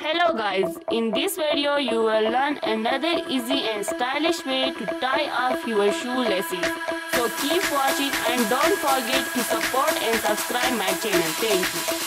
Hello guys, in this video you will learn another easy and stylish way to tie off your shoelaces. So keep watching and don't forget to support and subscribe my channel. Thank you.